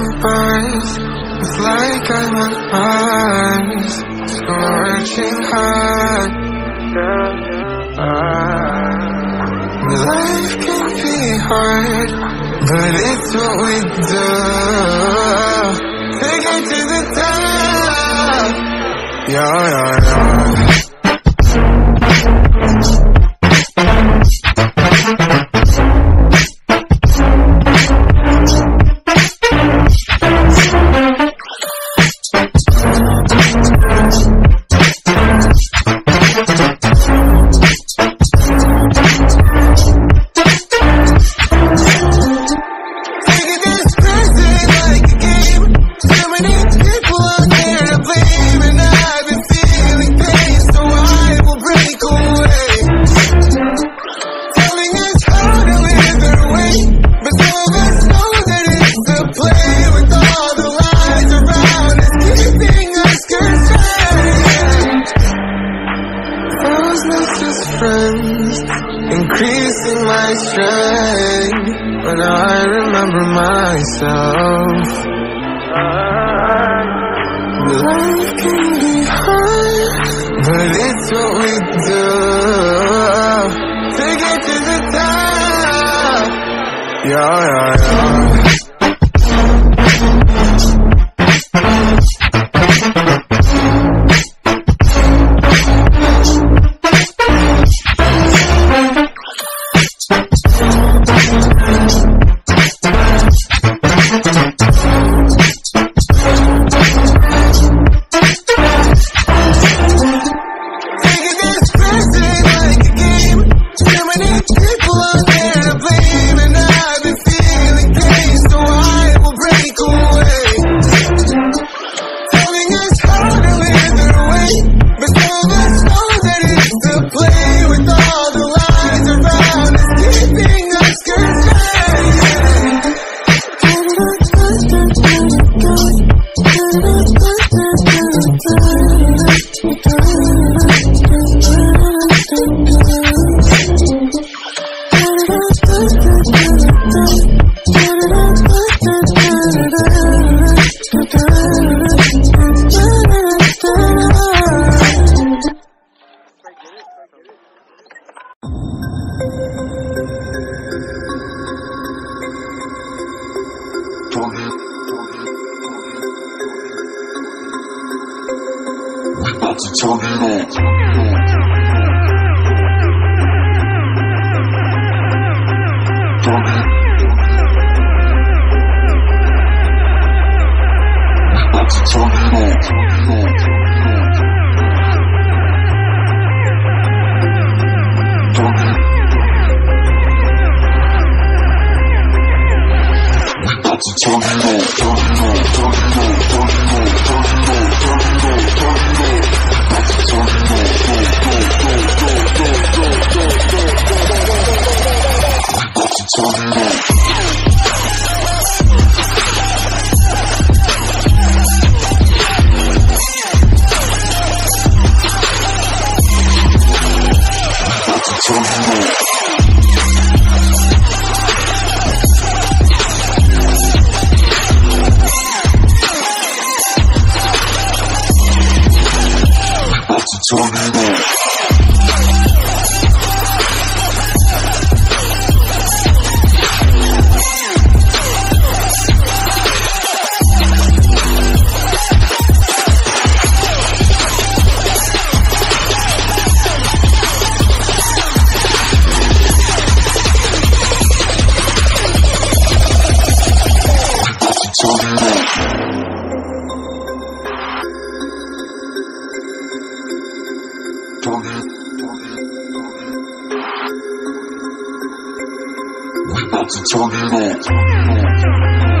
It's like I'm on Scorching hot. Life can be hard But it's what we do. To the top. Yeah, yeah, yeah. love. Life can be hard, but it's what we do to get to the top. Yeah, yeah, yeah. Turn it. We about to turn it on. Turn it. We about to turn it on. Turn it on. Turn it on. Tornado. Tornado. 将棋の。